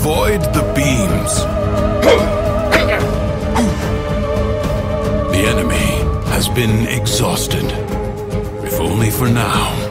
avoid the beams. The enemy has been exhausted. If only for now.